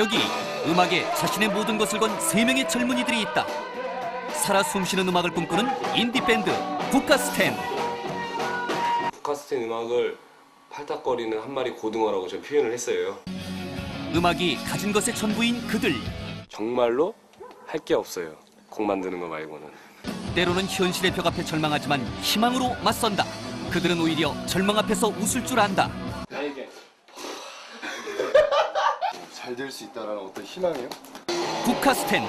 여기 음악에 자신의 모든 것을 건 세 명의 젊은이들이 있다. 살아 숨쉬는 음악을 꿈꾸는 인디 밴드 국가스텐. 북카스텐 음악을 팔딱거리는 한 마리 고등어라고 좀 표현을 했어요. 음악이 가진 것의 전부인 그들. 정말로 할 게 없어요. 곡 만드는 거 말고는. 때로는 현실의 벽 앞에 절망하지만 희망으로 맞선다. 그들은 오히려 절망 앞에서 웃을 줄 안다. 잘 될 수 있다라는 어떤 희망이요? 국카스텐.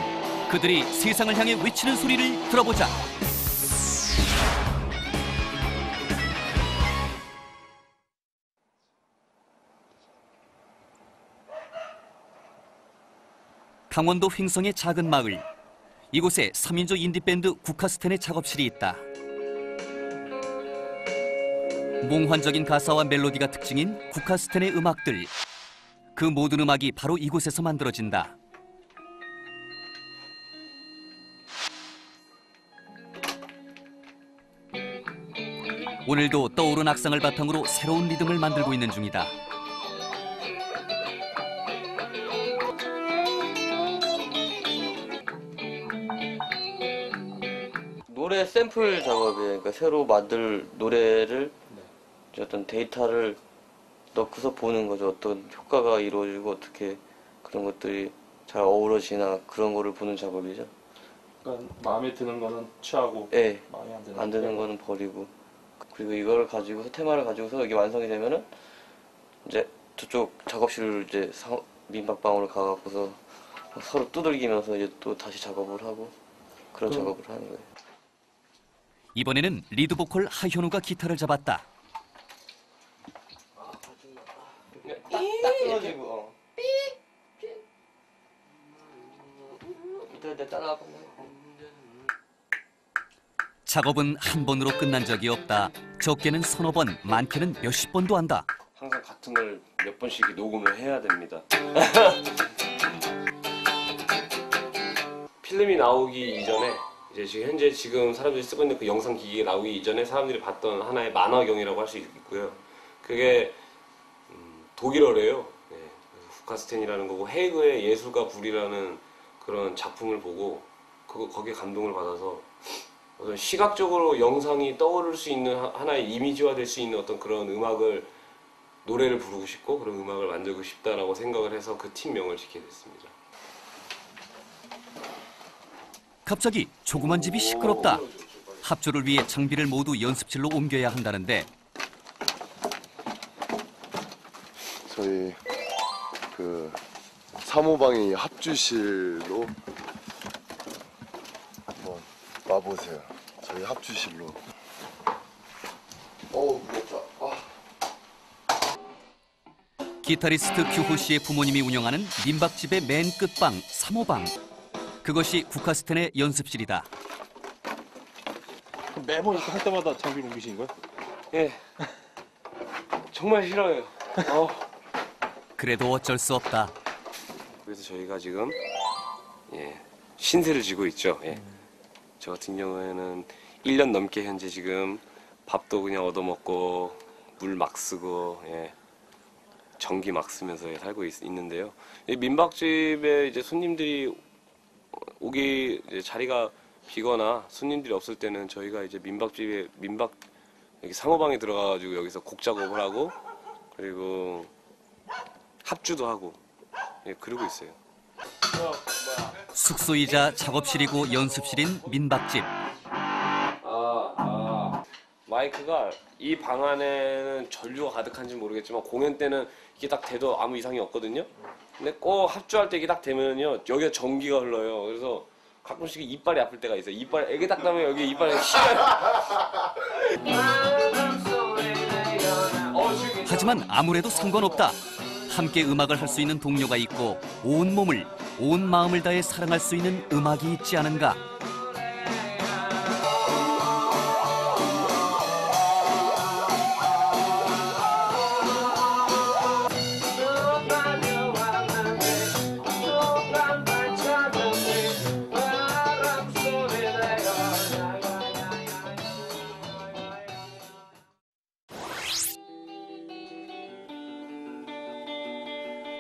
그들이 세상을 향해 외치는 소리를 들어보자. 강원도 횡성의 작은 마을. 이곳에 3인조 인디밴드 국카스텐의 작업실이 있다. 몽환적인 가사와 멜로디가 특징인 국카스텐의 음악들. 그 모든 음악이 바로 이곳에서 만들어진다. 오늘도 떠오른 악상을 바탕으로 새로운 리듬을 만들고 있는 중이다. 노래 샘플 작업이에요. 그러니까 새로 만들 노래를 이제 어떤 데이터를 넣고서 보는 거죠. 어떤 효과가 이루어지고 어떻게 그런 것들이 잘 어우러지나 그런 거를 보는 작업이죠. 그러니까 마음에 드는 거는 취하고 예, 마음에 안 드는 안 드는 거는 버리고 그리고 이걸 가지고서 테마를 가지고서 이게 완성이 되면은 이제 저쪽 작업실을 이제 사- 민박방으로 가갖고서 서로 두들기면서 이제 또 다시 작업을 하고 그런 작업을 하는 거예요. 이번에는 리드 보컬 하현우가 기타를 잡았다. 딱 끊어지고 어. 이때 따라와 작업은 한 번으로 끝난 적이 없다. 적게는 서너 번, 많게는 몇십 번도 한다. 항상 같은 걸 몇 번씩 녹음을 해야 됩니다. 필름이 나오기 이전에 이제 지금 현재 지금 사람들이 쓰고 있는 그 영상 기기가 나오기 이전에 사람들이 봤던 하나의 만화경이라고 할 수 있고요. 그게 음, 독일어래요. 네, 후카스텐이라는 거고 헤이그의 예술과 불이라는 그런 작품을 보고 그거 거기에 감동을 받아서 어떤 시각적으로 영상이 떠오를 수 있는 하- 하나의 이미지화 될 수 있는 어떤 그런 음악을 노래를 부르고 싶고 그런 음악을 만들고 싶다라고 생각을 해서 그 팀명을 짓게 됐습니다. 갑자기 조그만 집이 시끄럽다. 합주를 위해 장비를 모두 연습실로 옮겨야 한다는데 저희 그 사모방이 합주실로 와보세요. 저희 합주실로. 어우 무겁다. 아. 기타리스트 규호 씨의 부모님이 운영하는 민박집의 맨 끝방 사모방. 그것이 국카스텐의 연습실이다. 매번 이렇게 할 때마다 장비를 옮기시는 거예요? 예, 정말 싫어요. 어. 그래도 어쩔 수 없다. 그래서 저희가 지금 예, 신세를 지고 있죠. 예. 저 같은 경우에는 1년 넘게 현재 지금 밥도 그냥 얻어먹고 물 막 쓰고 예, 전기 막 쓰면서 예, 살고 있, 는데요 민박집에 이제 손님들이 오기 이제 자리가 비거나 손님들이 없을 때는 저희가 이제 민박집에 민박 여기 상호방에 들어가가지고 여기서 곡 작업을 하고 그리고 합주도 하고 예, 그러고 있어요. 숙소이자 작업실이고 연습실인 민박집. 아, 아. 마이크가 이 방 안에는 전류가 가득한지 모르겠지만 공연 때는 이게 딱 돼도 아무 이상이 없거든요. 근데 꼭 합주할 때 이게 딱 되면요 여기가 전기가 흘러요. 그래서 가끔씩 이빨이 아플 때가 있어요. 이빨 애기 딱 나면 여기 이빨에. 어, 하지만 아무래도 상관없다. 함께 음악을 할 수 있는 동료가 있고 온 몸을 온 마음을 다해 사랑할 수 있는 음악이 있지 않은가.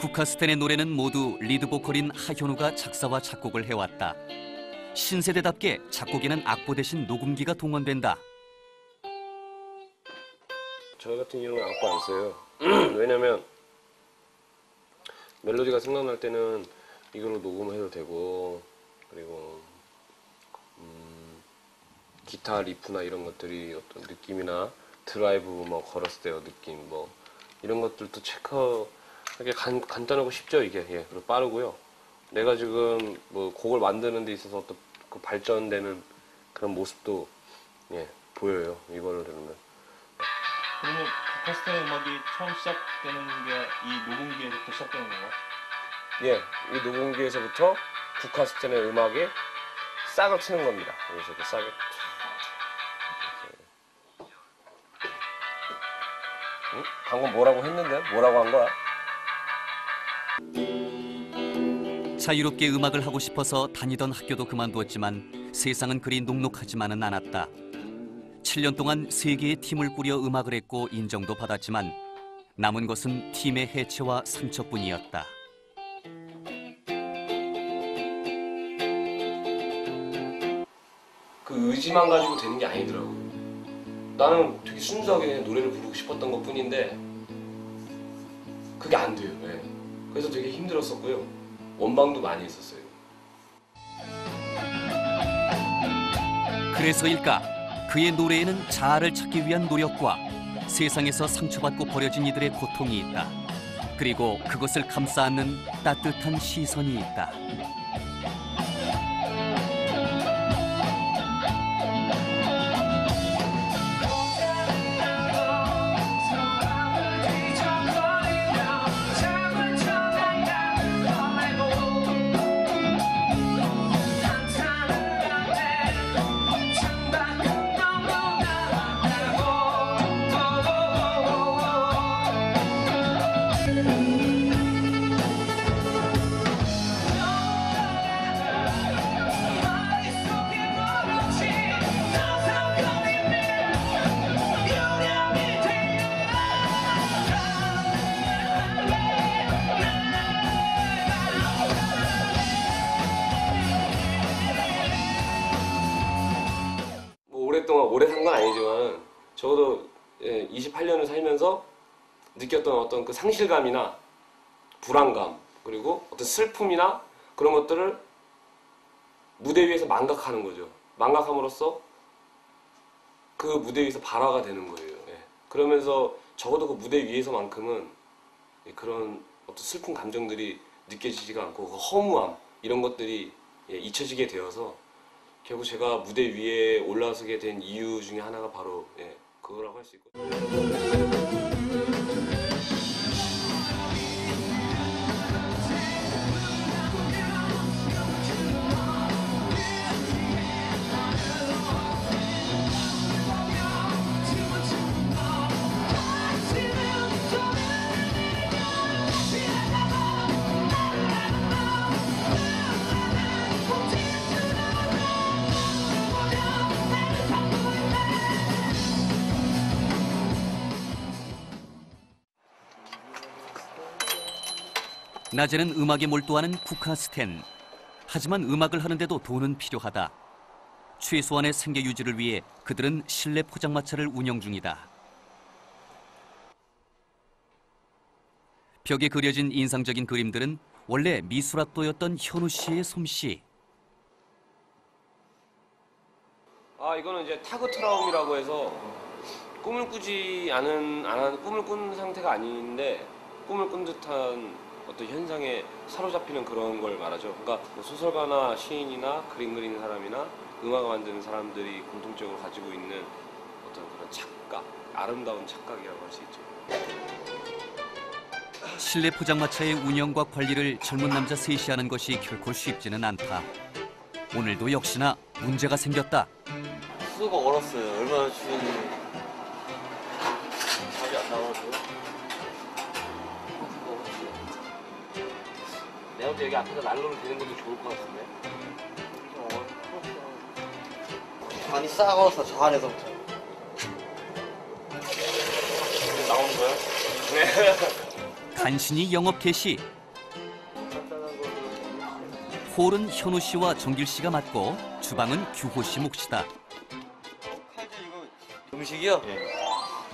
국카스텐의 노래는 모두 리드 보컬인 하현우가 작사와 작곡을 해왔다. 신세대답게 작곡에는 악보 대신 녹음기가 동원된다. 저 같은 경우는 악보 안 써요. 왜냐면 멜로디가 생각날 때는 이걸로 녹음해도 되고 그리고 음, 기타 riff나 이런 것들이 어떤 느낌이나 드라이브 뭐 걸었을 때의 느낌 뭐 이런 것들도 체크 하기 간, 간단하고 쉽죠 이게 예 그리고 빠르고요. 내가 지금 뭐 곡을 만드는 데 있어서 어떤 그 발전되는 그런 모습도 예 보여요 이거를 들으면. 그러면 국카스텐의 음악이 처음 시작되는 게 이 녹음기에서부터 시작되는 건가요? 예, 이 녹음기에서부터 국카스텐의 음악에 싹을 치는 겁니다. 여기서 이렇게 싹을 응? 방금 뭐라고 했는데? 뭐라고 한 거야? 자유롭게 음악을 하고 싶어서 다니던 학교도 그만두었지만 세상은 그리 녹록하지만은 않았다. 7년 동안 세 개의 팀을 꾸려 음악을 했고 인정도 받았지만 남은 것은 팀의 해체와 상처뿐이었다. 그 의지만 가지고 되는 게 아니더라고. 나는 되게 순수하게 노래를 부르고 싶었던 것 뿐인데 그게 안 돼요. 예. 그래서 되게 힘들었었고요. 원방도 많이 했었어요. 그래서일까 그의 노래에는 자아를 찾기 위한 노력과 세상에서 상처받고 버려진 이들의 고통이 있다. 그리고 그것을 감싸 안는 따뜻한 시선이 있다. 그 상실감이나 불안감 그리고 어떤 슬픔이나 그런 것들을 무대 위에서 망각하는 거죠. 망각함으로써 그 무대 위에서 발화가 되는 거예요. 예. 그러면서 적어도 그 무대 위에서만큼은 예, 그런 어떤 슬픈 감정들이 느껴지지가 않고 그 허무함 이런 것들이 예, 잊혀지게 되어서 결국 제가 무대 위에 올라서게 된 이유 중에 하나가 바로 예, 그거라고 할 수 있고 낮에는 음악에 몰두하는 국카스텐. 하지만 음악을 하는데도 돈은 필요하다. 최소한의 생계 유지를 위해 그들은 실내 포장마차를 운영 중이다. 벽에 그려진 인상적인 그림들은 원래 미술학도였던 현우 씨의 솜씨. 아 이거는 이제 타그 트라움이라고 해서 꿈을 꾸지 않은 안 한, 꿈을 꾼 상태가 아닌데 꿈을 꾼 듯한 어떤 현상에 사로잡히는 그런 걸 말하죠. 그러니까 뭐 소설가나 시인이나 그림 그리는 사람이나 음악을 만드는 사람들이 공통적으로 가지고 있는 어떤 그런 착각, 아름다운 착각이라고 할 수 있죠. 실내 포장마차의 운영과 관리를 젊은 남자 셋이 하는 것이 결코 쉽지는 않다. 오늘도 역시나 문제가 생겼다. 수가 얼었어요. 얼마나 추운지. 답이 안 나와가 볼때 여기 앞에서 난로를 대는 것도 좋을 것 같은데. 많이 싹 얼었어, 저 안에서부터. 나오는 거야? 간신히 영업 개시. 홀은 현우 씨와 정길 씨가 맡고 주방은 규호 씨 몫이다. 칼질 이거 음식이요? 예.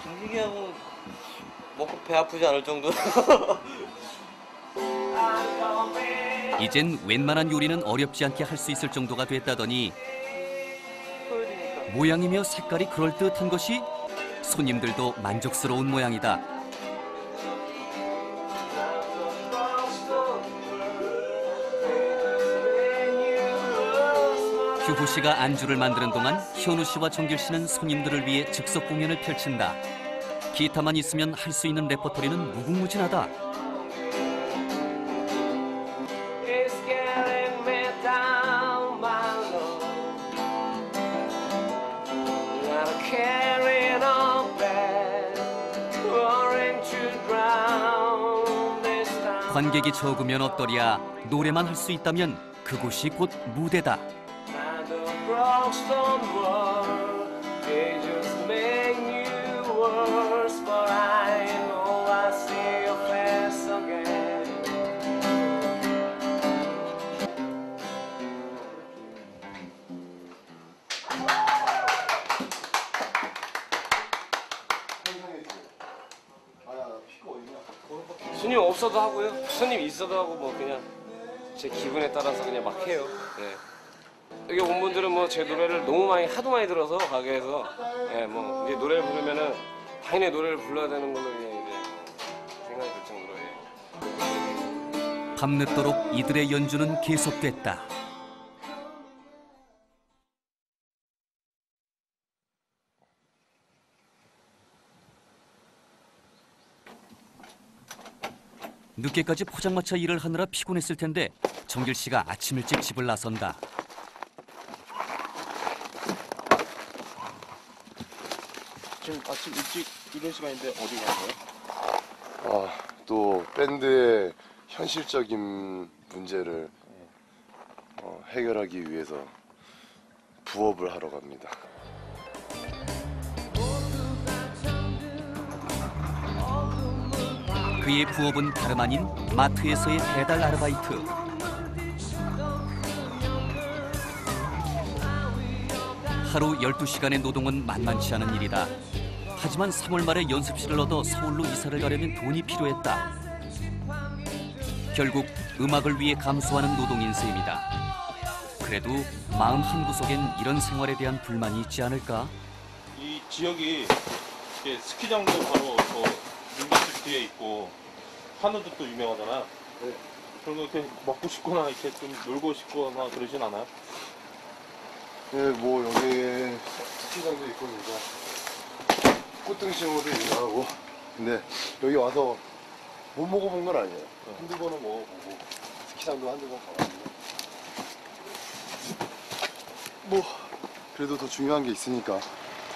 음식이야 뭐 먹고 배 아프지 않을 정도. 이젠 웬만한 요리는 어렵지 않게 할 수 있을 정도가 됐다더니 모양이며 색깔이 그럴듯한 것이 손님들도 만족스러운 모양이다. 규호 씨가 안주를 만드는 동안 현우 씨와 정길 씨는 손님들을 위해 즉석 공연을 펼친다. 기타만 있으면 할 수 있는 레퍼토리는 무궁무진하다. 관객이 적으면 어떠랴 노래만 할 수 있다면 그곳이 곧 무대다. 손님 없어도 하고요. 손님 있어도 하고 뭐 그냥 제 기분에 따라서 그냥 막 해요. 예. 여기 온 분들은 뭐 제 노래를 너무 많이 하도 많이 들어서 가게에서 예, 뭐 이제 노래를 부르면은 당연히 노래를 불러야 되는 걸로 이제 생각이 들 정도로 예. 밤늦도록 이들의 연주는 계속됐다. 늦게까지 포장마차 일을 하느라 피곤했을 텐데 정길 씨가 아침 일찍 집을 나선다. 지금 아침 일찍 이런 시간인데 어디 가세요? 아, 또 밴드의 현실적인 문제를 어, 해결하기 위해서 부업을 하러 갑니다. 그의 부업은 다름 아닌 마트에서의 배달 아르바이트. 하루 12시간의 노동은 만만치 않은 일이다. 하지만 3월 말에 연습실을 얻어 서울로 이사를 가려면 돈이 필요했다. 결국 음악을 위해 감수하는 노동인 셈이다. 그래도 마음 한구석엔 이런 생활에 대한 불만이 있지 않을까? 이 지역이 스키장도 바로 뒤에 있고 한우도 또 유명하잖아. 그런 거 이렇게 먹고 싶거나 이렇게 좀 놀고 싶거나 그러진 않아요? 네, 뭐 여기 스키장도 있고 진짜 꽃등심으로도 유명하고 근데 여기 와서 못 먹어본 건 아니에요. 한두 번은 먹어보고 스키장도 한두 번 가봤는데 뭐 그래도 더 중요한 게 있으니까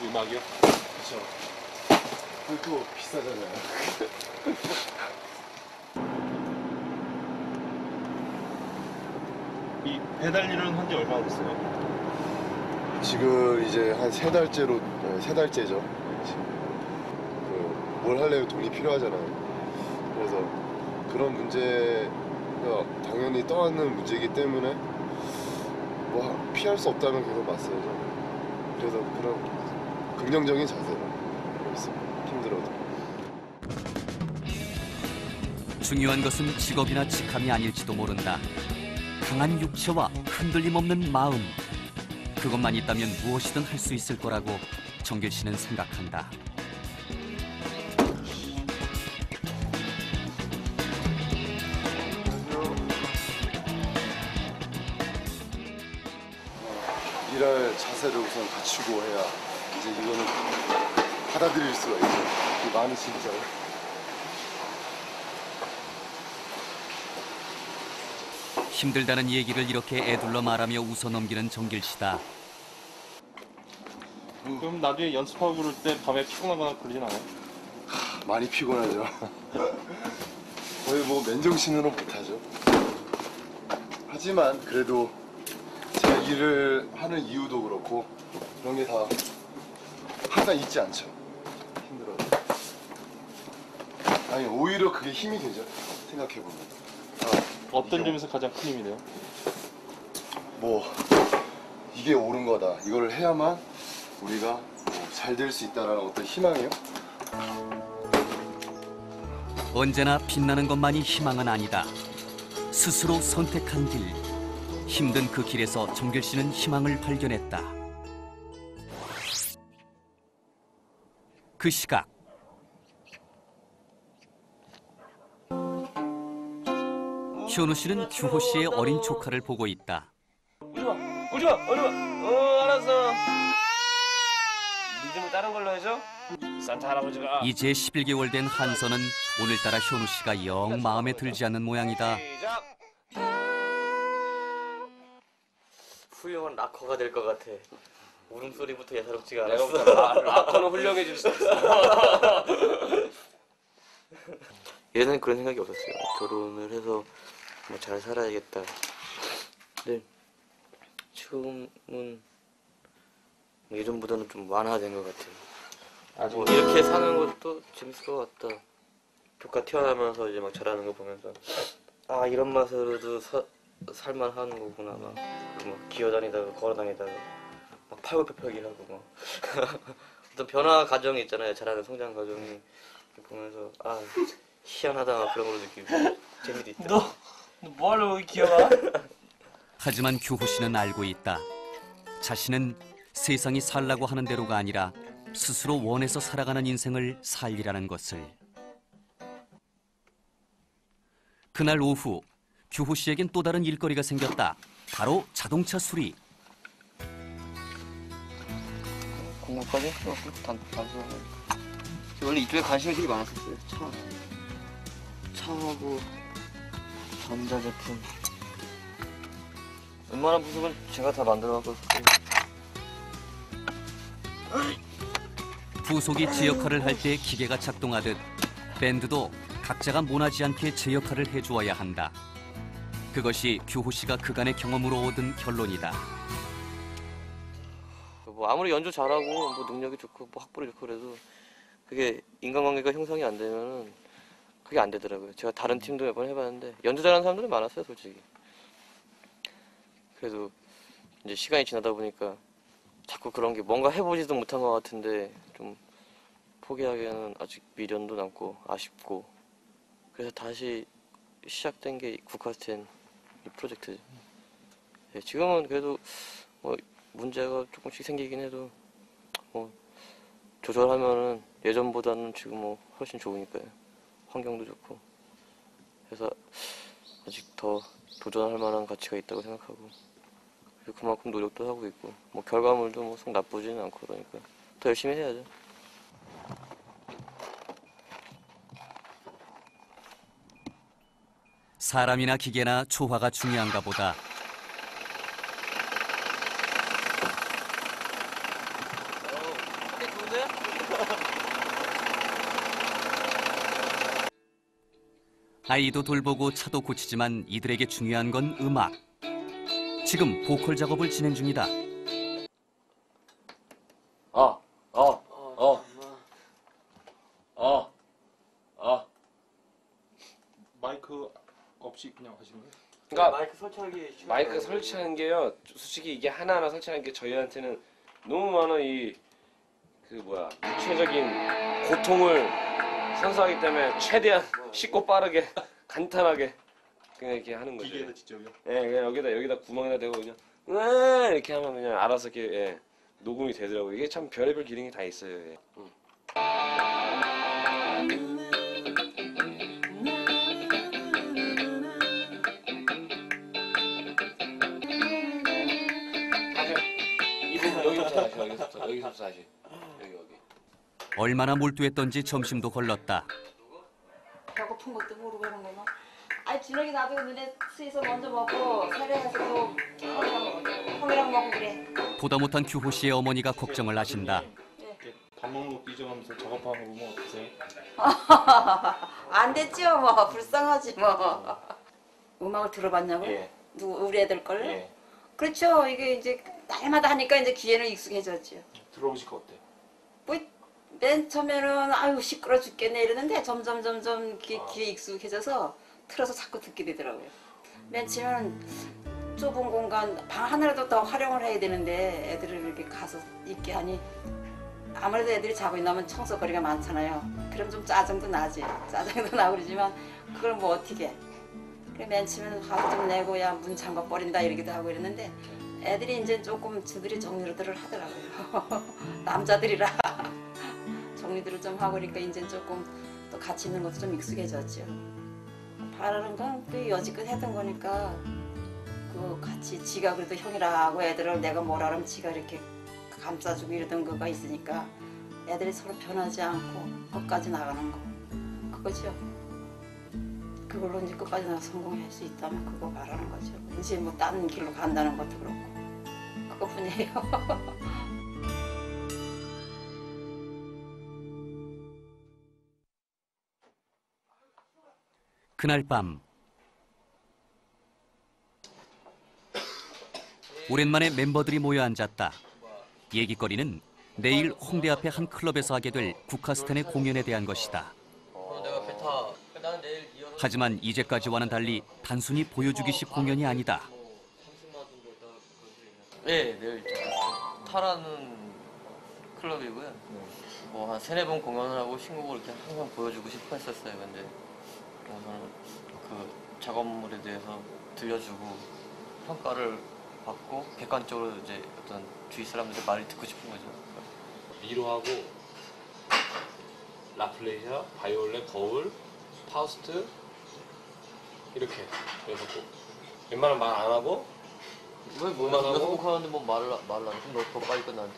음악이요? 그렇죠. 그리고 비싸잖아요. 이 배달 일은 한 지 얼마나 됐어요? 지금 이제 한 세 달째로 네, 세 달째죠. 지금 그뭘 하려면 돈이 필요하잖아요. 그래서 그런 문제가 당연히 떠안는 문제이기 때문에 뭐 피할 수 없다면 계속 맞서야죠. 그래서 그런 긍정적인 자세로 있습니다. 중요한 것은 직업이나 직함이 아닐지도 모른다. 강한 육체와 흔들림 없는 마음. 그것만 있다면 무엇이든 할 수 있을 거라고 정길 씨는 생각한다. 일할 자세를 우선 갖추고 해야 이제 이거는 받아들일 수가 있죠. 이 많은 진짜를. 힘들다는 얘기를 이렇게 애둘러 말하며 웃어넘기는 정길 씨다. 그럼 나중에 연습하고 그럴 때 밤에 피곤하거나 그러진 않아요? 많이 피곤하죠. 거의 뭐 맨정신으로 못하죠. 하지만 그래도 제가 일을 하는 이유도 그렇고 그런 게 다 항상 있지 않죠. 힘들어도. 아니 오히려 그게 힘이 되죠. 생각해 보면. 어떤 점에서 가장 큰 힘이 돼요? 뭐 이게 옳은 거다. 이걸 해야만 우리가 뭐잘될 수 있다라는 어떤 희망이요. 언제나 빛나는 것만이 희망은 아니다. 스스로 선택한 길. 힘든 그 길에서 정길 씨는 희망을 발견했다. 그 시각 현우 씨는 규호 씨의 어린 조카를 보고 있다. 오지 마, 오지 마, 오지 마. 어, 알았어. 믿음을 다른 걸로 해줘. 산타 할아버지가. 이제 11개월 된 한서는 오늘따라 현우 씨가 영 마음에 들지 않는 모양이다. 시작. 훌륭한 락커가 될 것 같아. 울음소리부터 예사롭지가 내가 않았어. 볼때 라커는 훌륭해질 수 있어. 예전엔 그런 생각이 없었어요. 결혼을 해서 뭐잘 살아야겠다. 근데 지금은 예전보다는 좀 완화된 것 같아요. 아직 뭐 이렇게 사는 것도 재밌을 것 같다. 조카 태어나면서 이제 막 자라는 거 보면서 아 이런 맛으로도 사, 살만 하는 거구나 막, 막 기어다니다가 걸어다니다가 막 팔굽혀펴기 하고 막 어떤 변화 과정이 있잖아요. 자라는 성장 과정이 보면서 아 희한하다 막 그런 걸 느끼고 재미도 있다. 너, 너 뭐하려고 기어가? 하지만 규호 씨는 알고 있다. 자신은 세상이 살라고 하는 대로가 아니라 스스로 원해서 살아가는 인생을 살리라는 것을. 그날 오후 규호 씨에겐 또 다른 일거리가 생겼다. 바로 자동차 수리. 공부까지 단 단순. 원래 이쪽에 관심이 되게 많았었어요. 차, 차하고 전자제품. 웬만한 부속은 제가 다 만들어갖고 부속이 제 역할을 할 때 기계가 작동하듯 밴드도 각자가 모나지 않게 제 역할을 해주어야 한다. 그것이 규호 씨가 그간의 경험으로 얻은 결론이다. 뭐 아무리 연주 잘하고 뭐 능력이 좋고 뭐 학벌이 좋고 그래도 그게 인간관계가 형성이 안 되면은 그게 안 되더라고요. 제가 다른 팀도 몇 번 해봤는데 연주 잘하는 사람들이 많았어요, 솔직히. 그래도 이제 시간이 지나다 보니까 자꾸 그런 게 뭔가 해보지도 못한 것 같은데 좀 포기하기에는 아직 미련도 남고 아쉽고 그래서 다시 시작된 게 국카스텐 이 프로젝트죠. 예, 지금은 그래도 뭐 문제가 조금씩 생기긴 해도 뭐 조절하면은 예전보다는 지금 뭐 훨씬 좋으니까요. 환경도 좋고 그래서 아직 더 도전할 만한 가치가 있다고 생각하고 그만큼 노력도 하고 있고 뭐 결과물도 뭐속 나쁘지는 않고 그러니까 더 열심히 해야죠. 사람이나 기계나 조화가 중요한가 보다. 아이도 돌보고 차도 고치지만 이들에게 중요한 건 음악. 지금 보컬 작업을 진행 중이다. 어, 어, 어, 어, 어. 마이크 없이 그냥 하시는 거예요? 그러니까 마이크 설치하기 마이크 설치하는 게요. 솔직히 이게 하나하나 설치하는 게 저희한테는 너무 많은 이 그 뭐야 육체적인 고통을 선사하기 때문에 최대한 쉽고 빠르게 간단하게 그냥 이렇게 하는 거죠. 기계에다 직접요? 예, 그냥 여기다 여기다 구멍에다 대고 그냥 으아 이렇게 하면 그냥 알아서 이렇게 예, 녹음이 되더라고요. 이게 참 별의별 기능이 다 있어요. 예. 음. 여기서부터 하시 여기서부터 여기서부터 여기. 얼마나 몰두했던지 점심도 걸렀다. 배고픈 것도 모르고 하는구나. 아니 저녁에 나도 눈에 스에서 먼저 먹고 세례해서 또 형이랑, 먹고 그래. 보다 못한 규호 씨의 어머니가 걱정을 하신다. 이렇게 밥 먹는 것도 잊어가면서 작업하는 거 보면 어떠세요? 안 됐죠 뭐 불쌍하지 뭐. 음악을 들어봤냐고? 예. 누구 우리 애들 걸? 예. 그렇죠. 이게 이제 날마다 하니까 이제 귀에는 익숙해졌죠. 들어보시니까 어때요? 뭐 맨 처음에는 아유 시끄러 죽겠네 이러는데 점점 점점 귀, 귀에 익숙해져서 틀어서 자꾸 듣게 되더라고요. 맨 처음에는 좁은 공간 방 하나라도 더 활용을 해야 되는데 애들을 이렇게 가서 있게 하니 아무래도 애들이 자고 있나면 청소거리가 많잖아요. 그럼 좀 짜증도 나지. 짜증도 나고 그러지만 그걸 뭐 어떻게 해. 그래 맨 처음에는 화도 좀 내고 야 문 잠가 버린다 이러기도 하고 이랬는데 애들이 이제 조금 저들이 정리들을 하더라고요. 남자들이라 정리들을 좀 하고 그러니까 이제 조금 또 같이 있는 것도 좀 익숙해졌죠. 바라는 건 그 여지껏 했던 거니까 그 같이 지가 그래도 형이라고 애들을 내가 뭐라 그러면 지가 이렇게 감싸주고 이러던 거가 있으니까 애들이 서로 변하지 않고 끝까지 나가는 거 그거죠. 그걸로 이제 끝까지 나가 성공할 수 있다면 그거 바라는 거죠. 이제 뭐 다른 길로 간다는 것도 그렇고 그것뿐이에요. 그날 밤 오랜만에 멤버들이 모여 앉았다. 얘기거리는 내일 홍대 앞의 한 클럽에서 하게 될 국카스텐의 공연에 대한 것이다. 하지만 이제까지와는 달리 단순히 보여주기식 공연이 아니다. 뭐 30만 원 정도 있다가 그거 네 내일. 타라는 클럽이고요. 뭐 한 세네 번 공연을 하고 신곡을 이렇게 항상 보여주고 싶어 했었어요. 근데 우선 그 작업물에 대해서 들려주고 평가를 받고 객관적으로 이제 어떤 주위 사람들의 말을 듣고 싶은 거죠. 미로하고 라플레시아, 바이올렛, 거울, 파우스트 이렇게 여섯 곡. 웬만하면 말 안 하고 왜 뭐야? 그만하고? 여섯 곡 하는데 뭐 말을 안- 말을 안 해? 너더 빨리 끝나는데.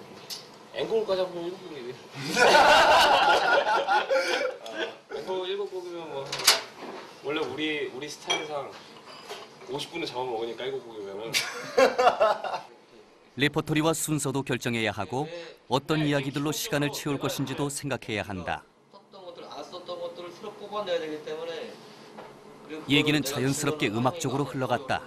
앵콜까지 하면 일곱 곡이지. 앵콜 일곱 곡이면 뭐 원래 우리 우리 스타일상 50분을 잡아먹으니까 일곱 곡이면은 레퍼토리와 순서도 결정해야 하고 어떤 이야기들로 시간을 채울 것인지도 생각해야 한다. 썼던 것들 안 썼던 것들을 새로 뽑아내야 되기 때문에 그리고 얘기는 자연스럽게 진행을 음악 쪽으로 하니까 흘러갔다.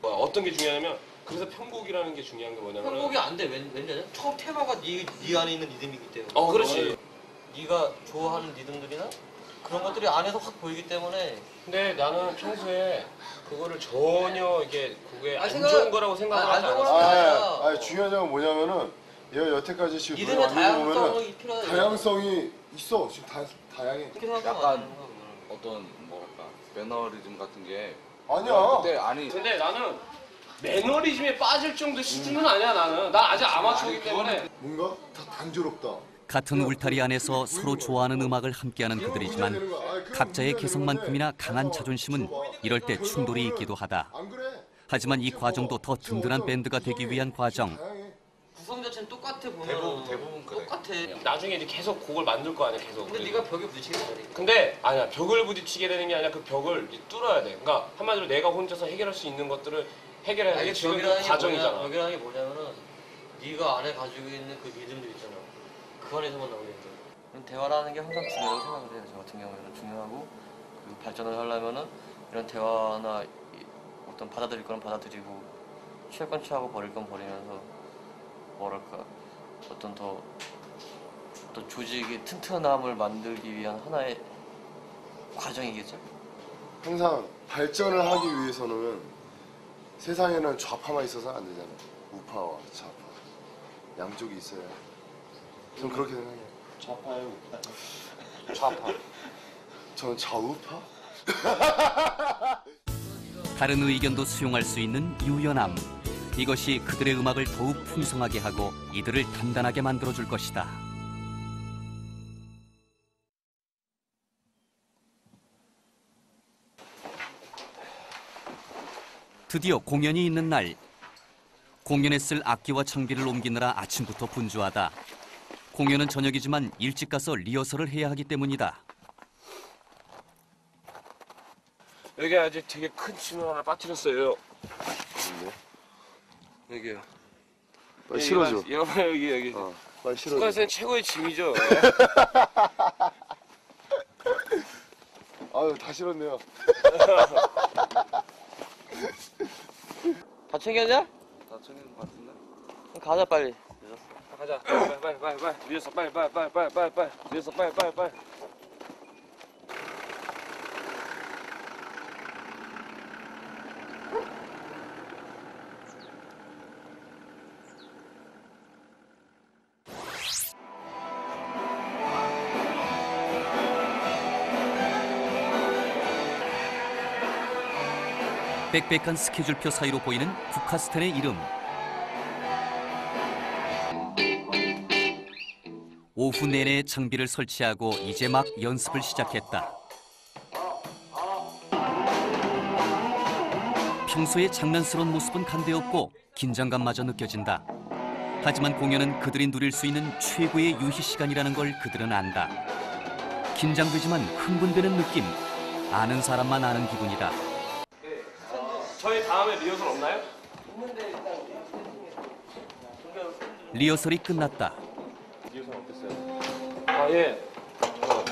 뭐 어떤 게 중요하냐면 그래서 편곡이라는 게 중요한 게 뭐냐면 편곡이 안 돼. 왠, 왠지 처음 테마가 네, 네 안에 있는 리듬이기 때문에. 어 그렇지. 네가 좋아하는 리듬들이나 그런 것들이 안에서 확 보이기 때문에 근데 나는 평소에 그거를 전혀 이게 그게 아, 안 생각- 좋은 거라고 생각을 아, 안 하지 좋은 않았어. 거라고 아, 아니야. 아, 중요한 점은 뭐냐면은 얘가 여태까지 지금 보면은 다양성이 필요하다. 다양성이 있어. 지금 다 다양해. 그렇게 생각하면 약간 안 되는 거야, 그거는. 어떤 뭐랄까 매너리즘 같은 게 아니야. 그때 아니 근데 나는 매너리즘에 빠질 정도 수준은 아니야 나는. 난 아직 아마추어이기 때문에. 뭔가 다 단조롭다. 같은 울타리 안에서 서로 좋아하는 음악을 함께하는 그들이지만 각자의 개성만큼이나 강한 자존심은 이럴 때 충돌이 있기도 하다. 하지만 이 과정도 더 든든한 밴드가 되기 위한 과정. 구성 자체는 똑같아 보면 대부분- 대부분 그래. 똑같아. 나중에 이제 계속 곡을 만들 거 아니야 계속. 근데 네가 벽에 부딪히게 되니까. 근데 아니야 벽을 부딪히게 되는 게 아니라 그 벽을 이제 뚫어야 돼. 그러니까 한마디로 내가 혼자서 해결할 수 있는 것들을 해결해야 돼. 이게 지금 그 과정이잖아. 벽이라는 게 뭐냐면은 네가 안에 가지고 있는 그 리듬들 있잖아. 그 안에서만 나오는 거. 대화라는 게 항상 중요하다고 생각을 해요. 저 같은 경우에는 중요하고 그리고 발전을 하려면은 이런 대화나 이- 어떤 받아들일 거는 받아들이고 취할 건 취하고 버릴 건 버리면서 뭐랄까 어떤 더 어떤 조직의 튼튼함을 만들기 위한 하나의 과정이겠죠. 항상 발전을 하기 위해서는 세상에는 좌파만 있어서 안 되잖아. 우파와 좌파. 양쪽이 있어야. 전 그렇게 생각해요. 좌파예요. 좌파. 저는 좌우파? 다른 의견도 수용할 수 있는 유연함. 이것이 그들의 음악을 더욱 풍성하게 하고 이들을 단단하게 만들어줄 것이다. 드디어 공연이 있는 날. 공연에 쓸 악기와 장비를 옮기느라 아침부터 분주하다. 공연은 저녁이지만 일찍 가서 리허설을 해야 하기 때문이다. 여기 아주 되게 큰 침을 하나 빠뜨렸어요. 여기요. 빨리 실어줘. 여기, 여기 여기. 어, 빨리 실어줘. 북한에서는 최고의 짐이죠. 아유 다 실었네요. 다 챙겼냐? 다 챙기는 것 같은데 가자 빨리. 가자. 빨리 빨리 빨리 빨리. 늦었어. 빨리 빨리 빨리 빨리 빨리 빨리. 늦었어. 빨리 빨리 빨리. 빽빽한 스케줄표 사이로 보이는 국카스텐의 이름. 오후 내내 장비를 설치하고 이제 막 연습을 시작했다. 평소의 장난스러운 모습은 간데 없고 긴장감마저 느껴진다. 하지만 공연은 그들이 누릴 수 있는 최고의 유희 시간이라는 걸 그들은 안다. 긴장되지만 흥분되는 느낌. 아는 사람만 아는 기분이다. 저희 다음에 리허설 없나요? 리허설이 끝났다. 예. 어,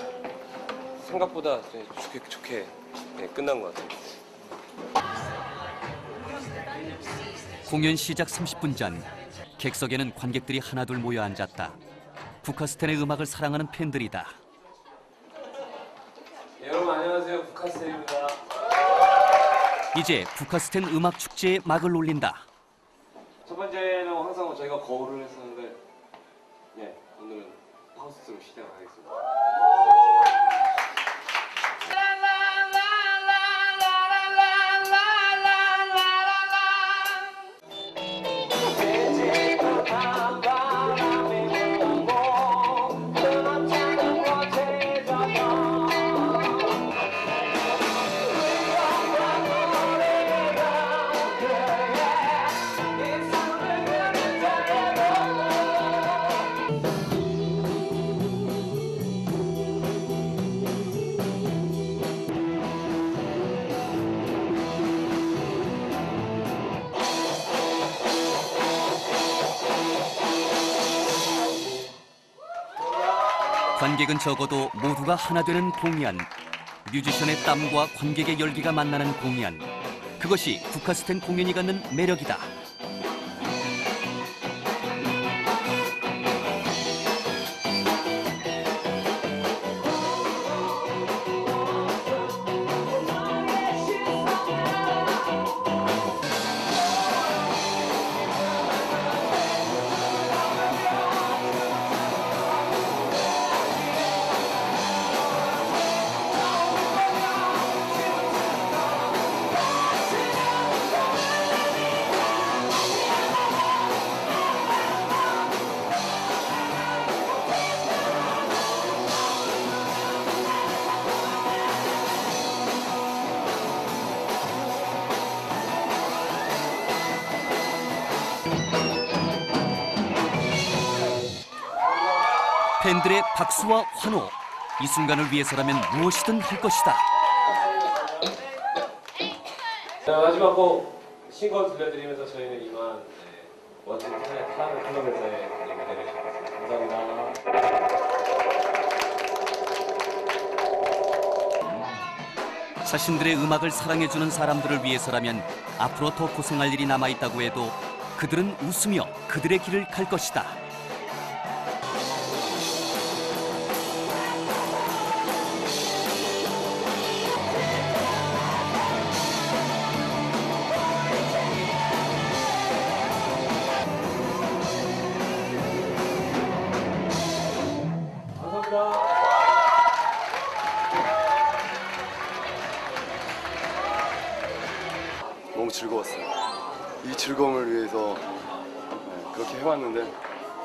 생각보다 네, 좋게 좋게 네, 끝난 것 같아요. 공연 시작 30분 전 객석에는 관객들이 하나둘 모여 앉았다. 국카스텐의 음악을 사랑하는 팬들이다. 예, 여러분 안녕하세요. 북한스테입니다. 이제 국카스텐 음악 축제에 막을 올린다. 첫 번째는 항상 저희가 거울을 했었는데 네 오늘은 하우스로 시작을 하겠습니다. 관객은 적어도 모두가 하나 되는 공연. 뮤지션의 땀과 관객의 열기가 만나는 공연. 그것이 국카스텐 공연이 갖는 매력이다. 팬들의 박수와 환호. 이 순간을 위해서라면 무엇이든 할 것이다. 자, 마지막 곡 신곡 들려드리면서 저희는 이만 네, 멋진 사랑을 클럽에서의 네, 무대를 감사합니다. 자신들의 음악을 사랑해주는 사람들을 위해서라면 앞으로 더 고생할 일이 남아있다고 해도 그들은 웃으며 그들의 길을 갈 것이다.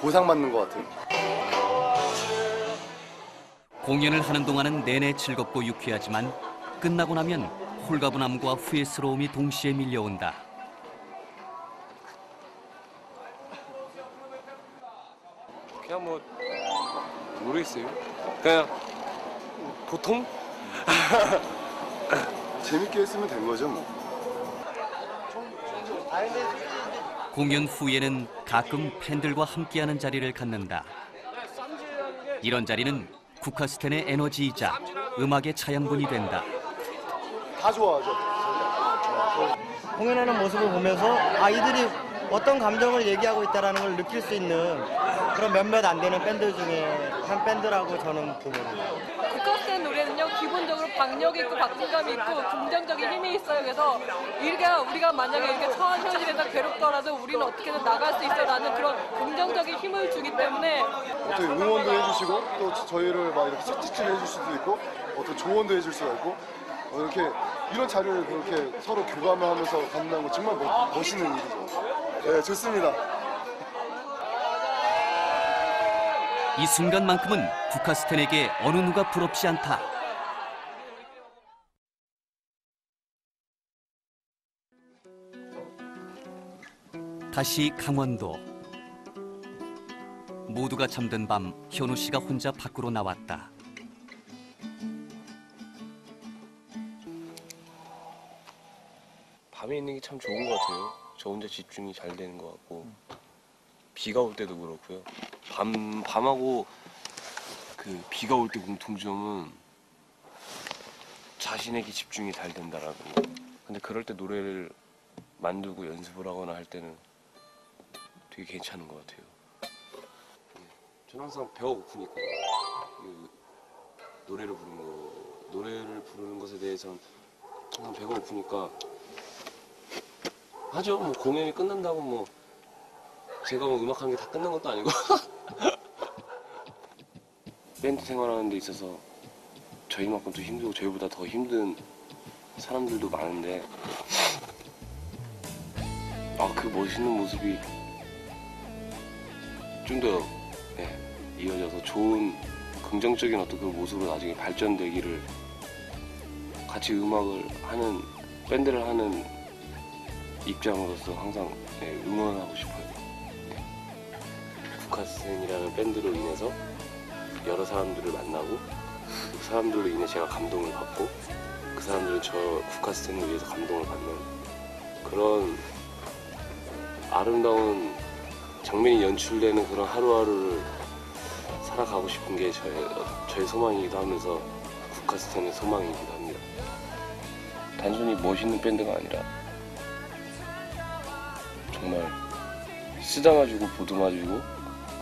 보상받는 것 같아요. 공연을 하는 동안은 내내 즐겁고 유쾌하지만 끝나고 나면 홀가분함과 후회스러움이 동시에 밀려온다. 그냥 뭐 모르겠어요. 그냥 보통 재밌게 했으면 된 거죠 뭐. 공연 후에는 가끔 팬들과 함께하는 자리를 갖는다. 이런 자리는 국카스텐의 에너지이자 음악의 차양분이 된다. 다 좋아하죠. 공연하는 모습을 보면서 아 이들이 어떤 감정을 얘기하고 있다라는 걸 느낄 수 있는 그런 몇몇 안 되는 밴드 중에 한 밴드라고 저는 봅니다. 국가스텐 노래는요 기본적으로 박력 있고 박진감 있고 긍정적인 힘이 있어요. 그래서 우리가 우리가 만약에 이렇게 처한 현실에서 괴롭더라도 우리는 어떻게든 나갈 수 있어라는 그런 긍정적인 힘을 주기 때문에 어떻게 응원도 해주시고 또 저희를 막 이렇게 채찍질 해줄 수도 있고 어떤 조언도 해줄 수가 있고 어, 이렇게 이런 자리를 그렇게 서로 교감을 하면서 갖는다는 거 정말 멋, 멋있는 일이죠. 네, 좋습니다. 이 순간만큼은 국카스텐에게 어느 누가 부럽지 않다. 다시 강원도. 모두가 잠든 밤 현우 씨가 혼자 밖으로 나왔다. 밤에 있는 게 참 좋은 것 같아요. 저 혼자 집중이 잘 되는 것 같고 비가 올 때도 그렇고요. 밤 밤하고 그 비가 올 때 공통점은 자신에게 집중이 잘 된다라는 거. 근데 그럴 때 노래를 만들고 연습을 하거나 할 때는 되게 괜찮은 것 같아요. 예. 저는 항상 배가 고프니까 그 노래를 부르는 거 노래를 부르는 것에 대해서는 항상 배가 고프니까 하죠. 뭐 공연이 끝난다고 뭐 제가 뭐 음악 하는 게 다 끝난 것도 아니고 밴드 생활하는 데 있어서 저희만큼 더 힘들고 저희보다 더 힘든 사람들도 많은데 아 그 멋있는 모습이 좀더 예, 이어져서 좋은 긍정적인 어떤 그 모습으로 나중에 발전되기를 같이 음악을 하는 밴드를 하는 입장으로서 항상 네, 응원하고 싶어요. 네. 국카스텐이라는 밴드로 인해서 여러 사람들을 만나고 그 사람들로 인해 제가 감동을 받고 그 사람들은 저 국카스텐을 위해서 감동을 받는 그런 아름다운 장면이 연출되는 그런 하루하루를 살아가고 싶은 게 저의, 저의 소망이기도 하면서 국카스텐의 소망이기도 합니다. 단순히 멋있는 밴드가 아니라 정말 쓰다마주고 보듬어주고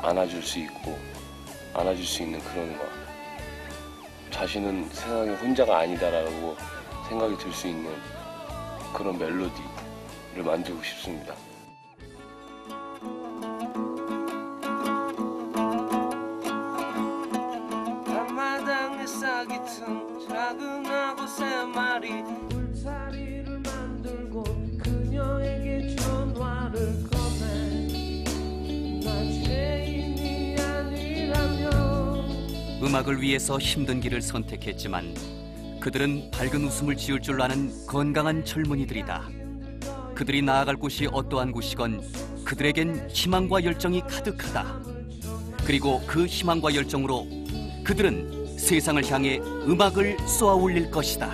안아줄 수 있고 안아줄 수 있는 그런 거 자신은 세상에 혼자가 아니다라고 생각이 들 수 있는 그런 멜로디를 만들고 싶습니다. 앞마당에 싹이 튼 작은 하고 세 마리 음악을 위해서 힘든 길을 선택했지만 그들은 밝은 웃음을 지을 줄 아는 건강한 젊은이들이다. 그들이 나아갈 곳이 어떠한 곳이건 그들에겐 희망과 열정이 가득하다. 그리고 그 희망과 열정으로 그들은 세상을 향해 음악을 쏘아 올릴 것이다.